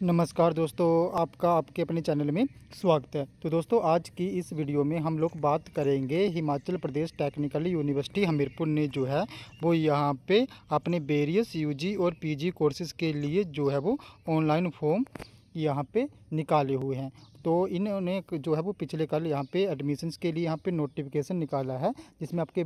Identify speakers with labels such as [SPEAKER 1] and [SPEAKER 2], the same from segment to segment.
[SPEAKER 1] नमस्कार दोस्तों, आपका आपके अपने चैनल में स्वागत है। तो दोस्तों, आज की इस वीडियो में हम लोग बात करेंगे हिमाचल प्रदेश टेक्निकल यूनिवर्सिटी हमीरपुर ने जो है, वो यहाँ पे अपने वेरियस यूजी और पीजी कोर्सेज़ के लिए जो है वो ऑनलाइन फॉर्म यहाँ पे निकाले हुए हैं। तो इन्होंने जो है वो पिछले कल यहाँ पे एडमिशन्स के लिए यहाँ पे नोटिफिकेशन निकाला है, जिसमें आपके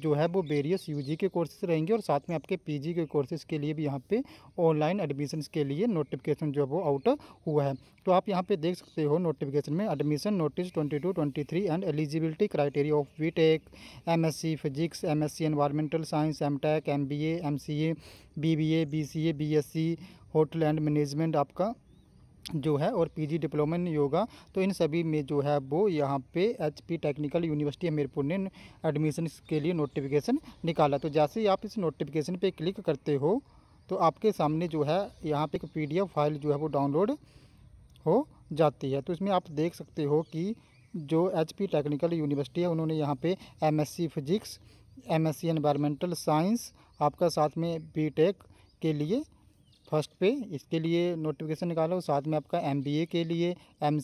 [SPEAKER 1] जो है वो वेरियस यूजी के कोर्सेज रहेंगे और साथ में आपके पीजी के कोर्सेज के लिए भी यहाँ पे ऑनलाइन एडमिशन्स के लिए नोटिफिकेशन जो है वो आउट हुआ है। तो आप यहाँ पे देख सकते हो नोटिफिकेशन में admission notice twenty two twenty three and eligibility criteria of B tech M S C physics M S C environmental science M tech M B M C A B B A B C A B S C hotel and management आपका जो है और PG diploma in yoga तो इन सभी में जो है वो यहाँ पे एचपी टेक्निकल यूनिवर्सिटी हमीरपुर ने एडमिशन के लिए नोटिफिकेशन निकाला। तो जैसे ही आप इस नोटिफिकेशन पे क्लिक करते हो तो आपके सामने जो है यहाँ पे एक पीडीएफ फ़ाइल जो है वो डाउनलोड हो जाती है। तो इसमें आप देख सकते हो कि जो एचपी टेक्निकल यूनिवर्सिटी है, उन्होंने यहाँ पे MSc physics, MSc environmental science, आपका साथ में बीटेक के लिए फ़र्स्ट पे, इसके लिए नोटिफिकेशन निकालो, साथ में आपका एमबीए के लिए एम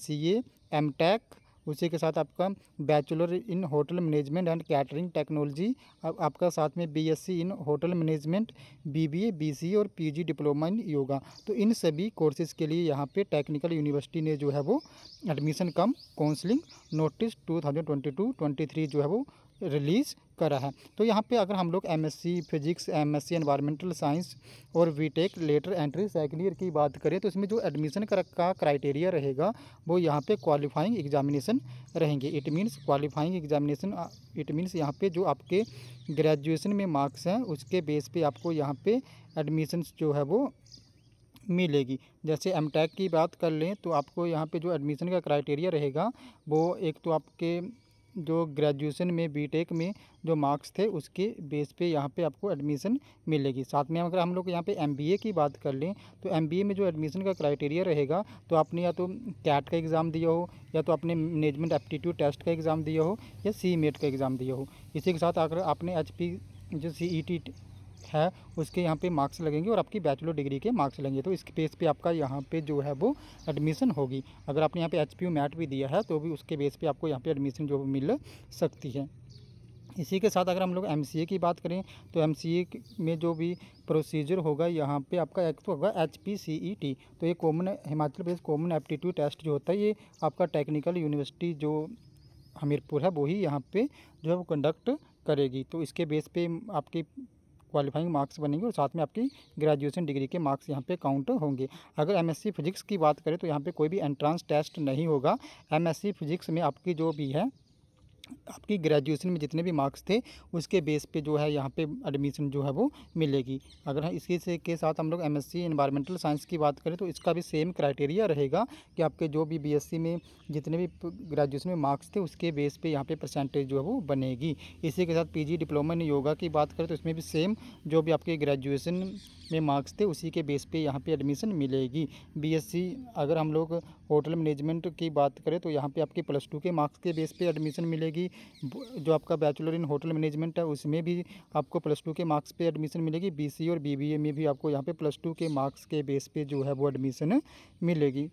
[SPEAKER 1] एम टेक उसी के साथ आपका bachelor in hotel management and catering technology अब आपका साथ में BSc in hotel management BBA BCA और पीजी डिप्लोमा इन योगा तो इन सभी कोर्सेज़ के लिए यहाँ पे टेक्निकल यूनिवर्सिटी ने जो है वो एडमिशन कम काउंसलिंग नोटिस 2022-23 जो है वो रिलीज़ करा है। तो यहाँ पे अगर हम लोग MSc physics MSc environmental science और BTech lateral entry second year की बात करें तो इसमें जो एडमिशन का क्राइटेरिया रहेगा, वो यहाँ पे क्वालिफाइंग एग्जामिनेशन रहेंगे। It means qualifying examination it means यहाँ पे जो आपके ग्रेजुएशन में मार्क्स हैं, उसके बेस पे आपको यहाँ पे एडमिशन जो है वो मिलेगी। जैसे एम की बात कर लें तो आपको यहाँ पे जो एडमिशन का क्राइटेरिया रहेगा, वो एक तो आपके जो ग्रेजुएशन में बीटेक में जो मार्क्स थे, उसके बेस पे यहाँ पे आपको एडमिशन मिलेगी। साथ में अगर हम लोग यहाँ पे एमबीए की बात कर लें तो एमबीए में जो एडमिशन का क्राइटेरिया रहेगा तो आपने या तो कैट का एग्ज़ाम दिया हो, या तो आपने मैनेजमेंट एप्टीट्यूड टेस्ट का एग्ज़ाम दिया हो, या सी मेट का एग्ज़ाम दिया हो। इसी के साथ अगर आपने एच जो सीईटी है, उसके यहाँ पे मार्क्स लगेंगे और आपकी बैचलर डिग्री के मार्क्स लगेंगे। तो इस बेस पे आपका यहाँ पे जो है वो एडमिशन होगी। अगर आपने यहाँ पे एच पी मैट भी दिया है तो भी उसके बेस पे आपको यहाँ पे एडमिशन जो मिल सकती है। इसी के साथ अगर हम लोग एमसीए की बात करें तो एमसीए में जो भी प्रोसीजर होगा, यहाँ पे आपका एक तो होगा एच पी टी तो ये common Himachal Pradesh common aptitude test जो होता है, ये आपका टेक्निकल यूनिवर्सिटी जो हमीरपुर है वही यहाँ पे जो है वो कंडक्ट करेगी। तो इसके बेस पे आपकी क्वालिफाइंग मार्क्स बनेंगे और साथ में आपकी ग्रेजुएशन डिग्री के मार्क्स यहाँ पे काउंट होंगे। अगर एमएससी फिजिक्स की बात करें तो यहाँ पे कोई भी एंट्रांस टेस्ट नहीं होगा। एमएससी फिजिक्स में आपकी जो भी है आपकी ग्रेजुएशन में जितने भी मार्क्स थे, उसके बेस पे जो है यहाँ पे एडमिशन जो है वो मिलेगी। अगर हम इसी से के साथ हम लोग एमएससी एनवायरमेंटल साइंस की बात करें तो इसका भी सेम क्राइटेरिया रहेगा कि आपके जो भी बीएससी में जितने भी ग्रेजुएशन में मार्क्स थे, उसके बेस पे यहाँ पे परसेंटेज जो है वो बनेगी। इसी के साथ पीजी डिप्लोमा इन योगा की बात करें तो इसमें भी सेम जो भी आपके ग्रेजुएसन में मार्क्स थे, उसी के बेस पे यहाँ पे एडमिशन मिलेगी। बीएससी अगर हम लोग होटल मैनेजमेंट की बात करें तो यहाँ पे आपके प्लस टू के मार्क्स के बेस पे एडमिशन मिलेगी। जो आपका बैचलर इन होटल मैनेजमेंट है, उसमें भी आपको प्लस टू के मार्क्स पे एडमिशन मिलेगी। बीसी और बीबीए में भी आपको यहाँ पे प्लस टू के मार्क्स के बेस पे जो है वो एडमिशन मिलेगी।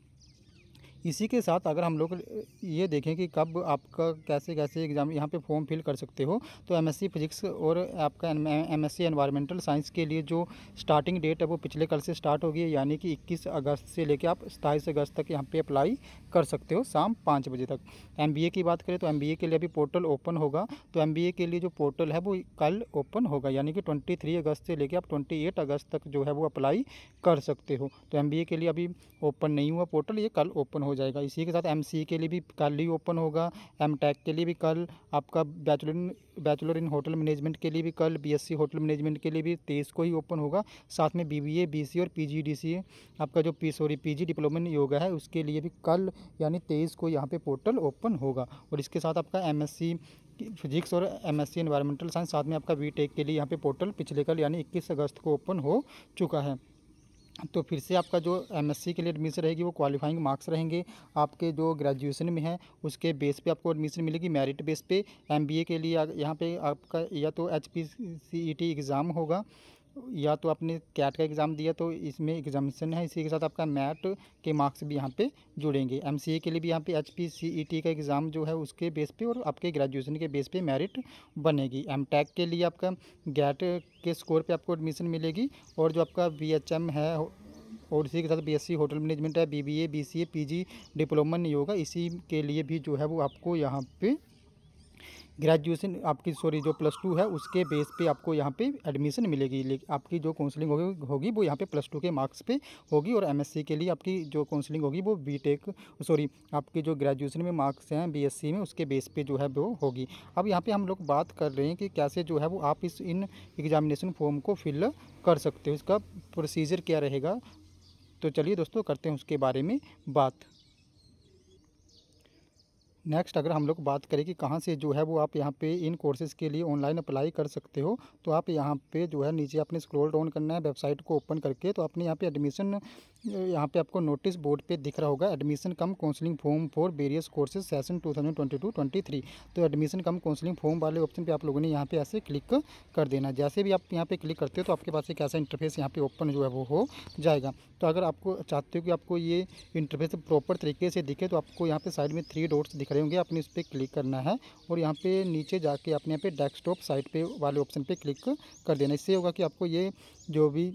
[SPEAKER 1] इसी के साथ अगर हम लोग ये देखें कि कब आपका कैसे कैसे एग्ज़ाम, यहाँ पे फॉर्म फिल कर सकते हो तो एमएससी फिजिक्स और आपका एमएससी एनवायरमेंटल साइंस के लिए जो स्टार्टिंग डेट है वो पिछले कल से स्टार्ट होगी, यानी कि 21 अगस्त से लेकर आप सताईस अगस्त तक यहाँ पे अप्लाई कर सकते हो शाम पाँच बजे तक। एमबीए की बात करें तो एमबीए के लिए अभी पोर्टल ओपन होगा तो एमबीए के लिए जो पोर्टल है वो कल ओपन होगा, यानी कि ट्वेंटी अगस्त से लेकर आप ट्वेंटी अगस्त तक जो है वो अप्लाई कर सकते हो। तो एमबीए के लिए अभी ओपन नहीं हुआ पोर्टल ये कल ओपन हो जाएगा। इसी के साथ एम के लिए भी कल ही ओपन होगा। एम के लिए भी कल, आपका bachelor in bachelor in hotel management के लिए भी कल बीएससी होटल मैनेजमेंट के लिए भी तेईस को ही ओपन होगा। साथ में बीबीए बीसी और पीजीडीसी आपका जो P sorry PG diploma yoga है, उसके लिए भी कल, यानी तेईस को यहाँ पे पोर्टल ओपन होगा। और इसके साथ आपका एमएससी फिजिक्स और एमएससी एनवायरमेंटल साइंस साथ में आपका बी के लिए यहाँ पे पोर्टल पिछले कल, यानी इक्कीस अगस्त को ओपन हो चुका है। तो फिर से आपका जो एमएससी के लिए एडमिशन रहेगी, वो क्वालिफाइंग मार्क्स रहेंगे। आपके जो ग्रेजुएशन में है, उसके बेस पे आपको एडमिशन मिलेगी मेरिट बेस पे। एमबीए के लिए यहाँ पे आपका या तो एच पी एग्ज़ाम होगा या तो आपने कैट का एग्ज़ाम दिया तो इसमें एग्जामिशन है, इसी के साथ आपका मैट के मार्क्स भी यहाँ पे जुड़ेंगे। MCA के लिए भी यहाँ पे एच पी e का एग्ज़ाम जो है उसके बेस पे और आपके ग्रेजुएशन के बेस पे मेरिट बनेगी। एम के लिए आपका गैट के स्कोर पे आपको एडमिशन मिलेगी और जो आपका BHM है और इसी के साथ बीएससी होटल मैनेजमेंट है बीबीए बीसीए पीजी डिप्लोमा नहीं होगा इसी के लिए भी जो है वो आपको यहाँ पे ग्रेजुएशन आपकी, सॉरी, जो प्लस टू है, उसके बेस पे आपको यहाँ पे एडमिशन मिलेगी। लेकिन आपकी जो काउंसलिंग होगी होगी, वो यहाँ पे प्लस टू के मार्क्स पे होगी और एमएससी के लिए आपकी जो काउंसलिंग होगी, वो बीटेक, सॉरी, आपकी जो ग्रेजुएशन में मार्क्स हैं, बीएससी में, उसके बेस पे जो है, वो होगी। अब यहाँ पर हम लोग बात कर रहे हैं कि कैसे जो है, वो आप इस, इन एग्जामिनेशन फॉर्म को फिल कर सकते हो, इसका प्रोसीजर क्या रहेगा? तो चलिए दोस्तों, करते हैं उसके बारे में बात। नेक्स्ट अगर हम लोग बात करें कि कहाँ से जो है वो आप यहाँ पे इन कोर्सेज़ के लिए ऑनलाइन अप्लाई कर सकते हो तो आप यहाँ पे जो है नीचे अपने स्क्रॉल डाउन करना है वेबसाइट को ओपन करके तो अपने यहाँ पे एडमिशन यहाँ पे आपको नोटिस बोर्ड पे दिख रहा होगा admission cum counselling form for various courses session 2022-23 तो एडमिशन कम काउंसलिंग फॉर्म वाले ऑप्शन पे आप लोगों ने यहाँ पे ऐसे क्लिक कर देना। जैसे भी आप यहाँ पे क्लिक करते हो तो आपके पास एक ऐसा इंटरफेस यहाँ पे ओपन जो है वो हो जाएगा। तो अगर आपको चाहते हो कि आपको ये इंटरफेस प्रॉपर तरीके से दिखे तो आपको यहाँ पर साइड में थ्री डॉट्स दिख रहे होंगे। आपने इस पर क्लिक करना है और यहाँ पे नीचे जाके अपने यहाँ पे डेस्कटॉप साइट पे वाले ऑप्शन पर क्लिक कर देना। इससे होगा कि आपको ये जो भी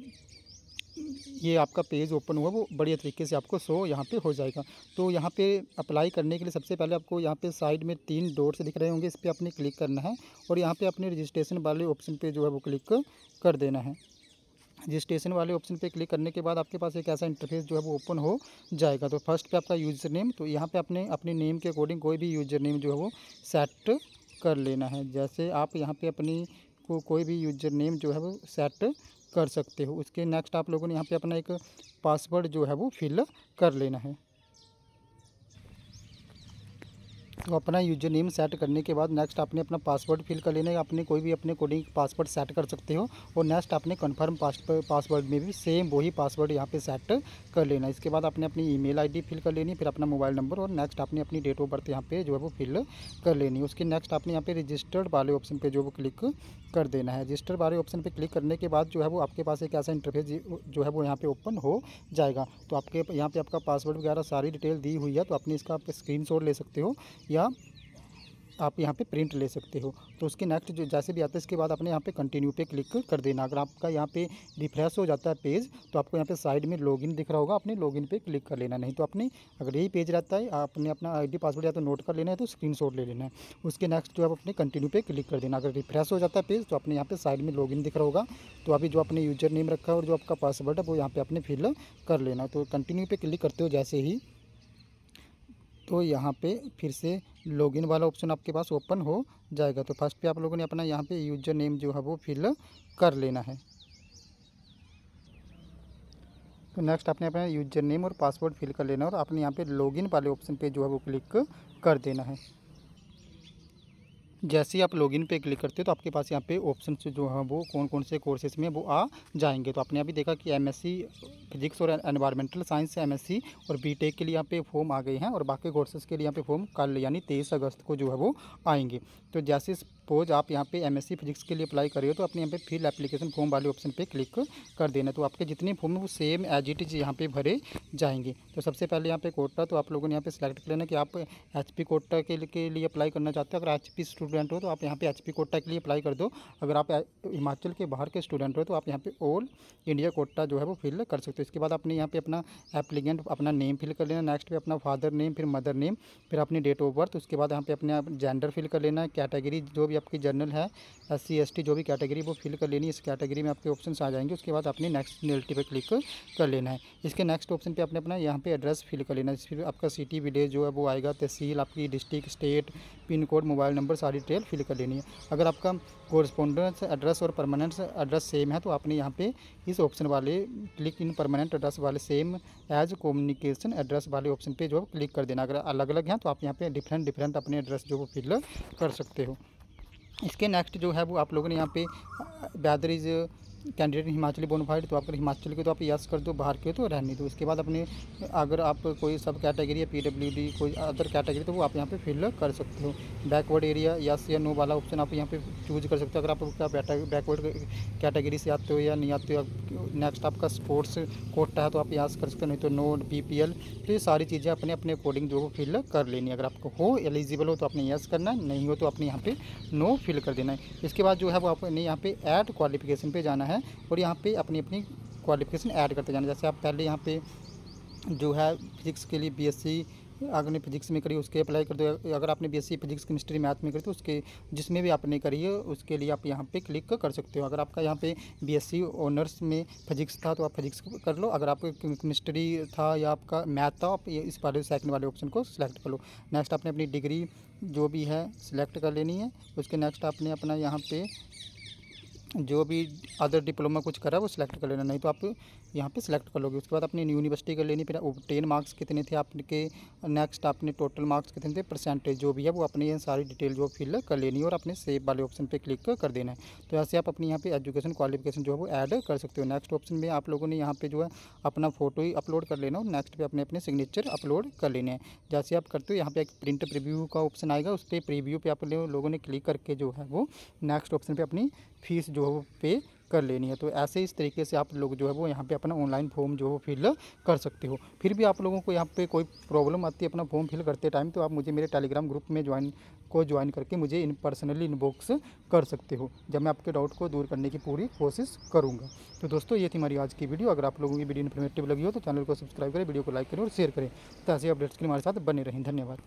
[SPEAKER 1] ये आपका पेज ओपन हुआ, वो बढ़िया तरीके से आपको शो यहाँ पे हो जाएगा। तो यहाँ पे अप्लाई करने के लिए सबसे पहले आपको यहाँ पे साइड में तीन डॉट्स दिख रहे होंगे, इस पर आपने क्लिक करना है और यहाँ पे अपने रजिस्ट्रेशन वाले ऑप्शन पे जो है वो क्लिक कर देना है। रजिस्ट्रेशन वाले ऑप्शन पे क्लिक करने के बाद आपके पास एक ऐसा इंटरफेस जो है वो ओपन हो जाएगा। तो फ़र्स्ट पे आपका यूज़र नेम तो यहाँ पे अपने अपने नेम के अकॉर्डिंग कोई भी यूज़र नेम जो है वो सेट कर लेना है। जैसे आप यहाँ पे अपनी को कोई भी यूज़र नेम जो है वो सेट कर सकते हो। उसके नेक्स्ट आप लोगों ने यहाँ पे अपना एक पासवर्ड जो है वो फिल कर लेना है। तो अपना यूज़र नेम सेट करने के बाद नेक्स्ट आपने अपना पासवर्ड फिल कर लेना है। अपने कोई भी अपने कोडिंग पासवर्ड सेट कर सकते हो। और नेक्स्ट आपने कन्फर्म पासवर्ड में भी सेम वही पासवर्ड यहाँ पे सेट कर लेना इसके बाद आपने अपनी ईमेल आईडी फिल कर लेनी, फिर अपना मोबाइल नंबर और नेक्स्ट आपने अपनी डेट ऑफ़ बर्थ यहाँ पे जो है वो फिल कर लेनी उसके नेक्स्ट आपने यहाँ पे रजिस्टर्ड वाले ऑप्शन पे जो वो क्लिक कर देना है। रजिस्टर वाले ऑप्शन पे क्लिक करने के बाद जो है वो आपके पास एक ऐसा इंटरफेस जो है वो यहाँ पे ओपन हो जाएगा। तो आपके यहाँ पे आपका पासवर्ड वगैरह सारी डिटेल दी हुई है तो अपनी इसका आप स्क्रीन ले सकते हो। या आप यहाँ पे प्रिंट ले सकते हो। तो उसके नेक्स्ट जो जैसे भी आता है, इसके बाद अपने यहाँ पे कंटिन्यू पे क्लिक कर देना। अगर आपका यहाँ पे रिफ्रेश हो जाता है पेज तो आपको यहाँ पे साइड में लॉगिन दिख रहा होगा। अपने लॉगिन पे क्लिक कर लेना। नहीं तो अपने अगर यही पेज रहता है, आपने अपना आईडी पासवर्ड या तो नोट कर लेना है तो स्क्रीन ले लेना है। उसके नेक्स्ट जो आप अपने कंटिन्यू पे क्लिक कर देना। अगर रिफ्रेश हो जाता है पेज तो अपने यहाँ पे साइड में लॉगिन दिख रहा होगा। तो अभी जो अपने यूज़र नेम रखा है और जो आपका पासवर्ड है, वो यहाँ पर अपने फिल कर लेना तो कंटिन्यू पे क्लिक करते हो जैसे ही। तो यहाँ पे फिर से लॉगिन वाला ऑप्शन आपके पास ओपन हो जाएगा। तो फ़र्स्ट पे आप लोगों ने अपना यहाँ पे यूज़र नेम जो है वो फिल कर लेना है। तो नेक्स्ट आपने अपना यूज़र नेम और पासवर्ड फिल कर लेना और आपने यहाँ पे लॉगिन वाले ऑप्शन पे जो है वो क्लिक कर देना है। जैसे ही आप लॉगिन पे क्लिक करते हो तो आपके पास यहाँ पे ऑप्शन जो हैं, वो कौन कौन से कोर्सेज में वो आ जाएँगे। तो आपने अभी देखा कि एमएससी फिजिक्स और एनवायरमेंटल साइंस से एमएससी और बीटेक के लिए यहाँ पे फॉर्म आ गए हैं और बाकी कोर्सेज के लिए यहाँ पे फॉर्म कल यानी तेईस अगस्त को जो है वो आएँगे। तो जैसे सपोज़ आप यहाँ पे एमएससी फिजिक्स के लिए अप्लाई करिए तो अपने यहाँ पे फिल एप्लीकेशन फॉर्म वाले ऑप्शन पे क्लिक कर देना। तो आपके जितने फॉर्म है वो सेम एज इट इज़ यहाँ पे भरे जाएँगे। तो सबसे पहले यहाँ पे कोटा तो आप लोगों ने यहाँ पे सेलेक्ट कर लेना कि आप एच पी कोटा के लिए अप्लाई करना चाहते हो। अगर एच पी स्टूडेंट हो तो आप यहाँ पे एच पी कोटा के लिए अप्लाई कर दो। अगर आप हिमाचल के बाहर के स्टूडेंट हो तो आप यहाँ पे ऑल इंडिया कोटा जो है वो फिल कर सकते हो। इसके बाद आपने यहाँ पे अपना एप्लीकेंट अपना नेम फिल कर लेना। नेक्स्ट पे अपना फादर नेम फिर मदर नेम फिर अपनी डेट ऑफ़ बर्थ उसके बाद यहाँ पे अपने जेंडर फिल कर लेना। कैटेगरी जो भी आपकी जर्नल है, एस सी जो भी कैटेगरी वो फिल कर लेनी है, इस कैटेगरी में आपके ऑप्शन आ जाएँगे, उसके बाद अपनी नेक्स्ट नेल्टी पर क्लिक कर लेना है। इसके नेक्स्ट ऑप्शन पे अपने अपना यहाँ पे एड्रेस फिल कर लेना है आपका सिटी विलेज जो है वो आएगा, तहसील, आपकी district state pin code mobile number सारी डिटेल फिल कर लेनी है। अगर आपका कोरस्पोंडेंस एड्रेस और परमानेंट एड्रेस सेम है तो आपने यहाँ पे इस ऑप्शन वाले क्लिक इन परमानेंट एड्रेस वाले सेम एज कम्युनिकेशन एड्रेस वाले ऑप्शन पे जो क्लिक कर देना। अगर अलग अलग हैं तो आप यहाँ पे डिफरेंट डिफरेंट अपने एड्रेस जो फिल कर सकते हो। इसके नेक्स्ट जो है वो आप लोगों ने यहाँ पे बैदरीज कैंडिडेट हिमाचली बोनोफाइड तो अगर हिमाचल के तो आप यस कर दो, बाहर के तो रहने दो। इसके बाद अपने, अगर आप कोई सब कैटेगरी या पीडब्ल्यूडी कोई अदर कैटेगरी तो वो आप यहाँ पे फिल कर सकते हो। बैकवर्ड एरिया यस या नो वाला ऑप्शन आप यहाँ पे चूज़ कर सकते हो। अगर आप बैकवर्ड कैटेगरी से आते हो या नहीं आते हो नेक्स्ट आपका स्पोर्ट्स कोटा है तो आप यस कर सकते हो। नहीं तो नो बी तो ये सारी चीज़ें अपने अपने अकॉर्डिंग जो फिल कर लेनी अगर आपको हो एलिजिबल हो तो आपने यस करना नहीं हो तो आपने यहाँ पे नो फिल कर देना है। इसके बाद जो है, वो आपने यहाँ पे ऐड क्वालिफिकेशन पर जाना है। और यहाँ पे अपनी अपनी क्वालिफिकेशन ऐड करते जाना, जैसे आप पहले यहाँ पे जो है फिजिक्स के लिए बीएससी अगर ने फिजिक्स में करी, उसके अप्लाई कर दो अगर आपने बीएससी फिजिक्स केमिस्ट्री मैथ में करी तो उसके, जिसमें भी आपने करी है, उसके लिए आप यहाँ पे क्लिक कर सकते हो। अगर आपका यहाँ पे बीएससी ऑनर्स में फिजिक्स था तो आप फिजिक्स कर लो। अगर आपको केमिस्ट्री था, या आपका मैथ था, आप इस वाले सेकंड वाले ऑप्शन को सिलेक्ट कर लो। नेक्स्ट आपने अपनी डिग्री जो भी है सिलेक्ट कर लेनी है। उसके नेक्स्ट आपने अपना यहाँ पे जो भी अदर डिप्लोमा कुछ करा वो सिलेक्ट कर लेना नहीं तो आप यहाँ पे सिलेक्ट कर लोगे। उसके बाद अपनी यूनिवर्सिटी कर लेनी, फिर टेन मार्क्स कितने थे आपके नेक्स्ट आपने टोटल मार्क्स कितने थे परसेंटेज जो भी है वो अपनी ये सारी डिटेल जो फिल कर लेनी है और अपने सेव वाले ऑप्शन पे क्लिक कर देना है। तो ऐसे आप अपनी यहाँ पे एजुकेशन क्वालिफिकेशन जो है वो ऐड कर सकते हो। नेक्स्ट ऑप्शन में आप लोगों ने यहाँ पे जो है अपना फ़ोटो ही अपलोड कर लेना और नेक्स्ट पे अपने अपने सिग्नेचर अपलोड कर लेने हैं। जैसे आप करते हो, यहाँ पे एक प्रिंट प्रीव्यू का ऑप्शन आएगा, उस पर प्रीव्यू पे आप लोगों ने क्लिक करके जो है वो नेक्स्ट ऑप्शन पर अपनी फ़ीस जो है वो पे कर लेनी है। तो ऐसे इस तरीके से आप लोग जो है वो यहाँ पे अपना ऑनलाइन फॉर्म जो है फिल कर सकते हो। फिर भी आप लोगों को यहाँ पे कोई प्रॉब्लम आती है, अपना फॉर्म फिल करते टाइम तो आप मुझे मेरे टेलीग्राम ग्रुप में ज्वाइन को ज्वाइन करके मुझे इन पर्सनली इनबॉक्स कर सकते हो, जब मैं आपके डाउट को दूर करने की पूरी कोशिश करूँगा। तो दोस्तों, ये थी हमारी आज की वीडियो अगर आप लोगों की वीडियो इन्फॉर्मेटिव लगी हो तो चैनल को सब्सक्राइब करें वीडियो को लाइक करें और शेयर करें। तो ऐसे अपडेट्स के लिए हमारे साथ बने रहें। धन्यवाद।